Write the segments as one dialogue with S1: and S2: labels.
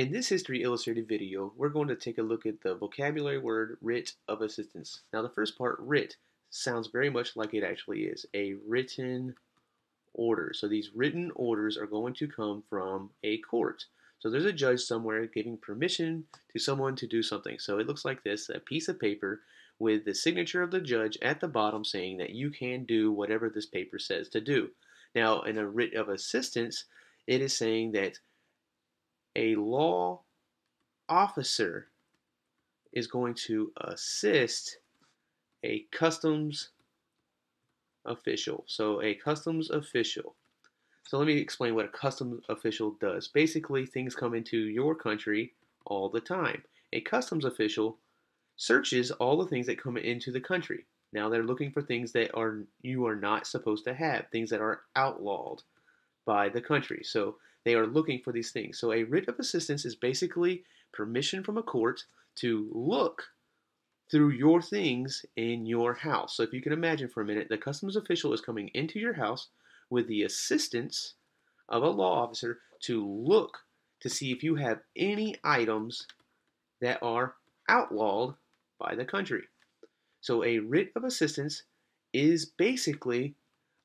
S1: In this History Illustrated video, we're going to take a look at the vocabulary word writ of assistance. Now the first part, writ, sounds very much like it actually is, a written order. So these written orders are going to come from a court. So there's a judge somewhere giving permission to someone to do something. So it looks like this, a piece of paper with the signature of the judge at the bottom saying that you can do whatever this paper says to do. Now in a writ of assistance, it is saying that a law officer is going to assist a customs official. So a customs official. So let me explain what a customs official does. Basically, things come into your country all the time. A customs official searches all the things that come into the country. Now they're looking for things that are you are not supposed to have, things that are outlawed by the country. So they are looking for these things. So a writ of assistance is basically permission from a court to look through your things in your house. So if you can imagine for a minute, the customs official is coming into your house with the assistance of a law officer to look to see if you have any items that are outlawed by the country. So a writ of assistance is basically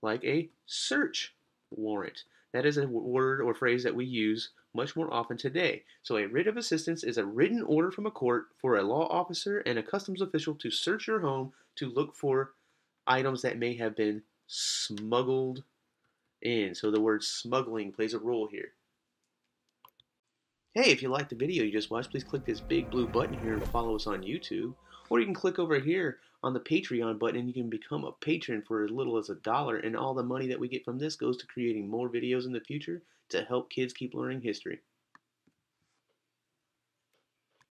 S1: like a search warrant. That is a word or phrase that we use much more often today. So a writ of assistance is a written order from a court for a law officer and a customs official to search your home to look for items that may have been smuggled in. So the word smuggling plays a role here. Hey, if you liked the video you just watched, please click this big blue button here and follow us on YouTube. Or you can click over here on the Patreon button and you can become a patron for as little as a dollar. And all the money that we get from this goes to creating more videos in the future to help kids keep learning history.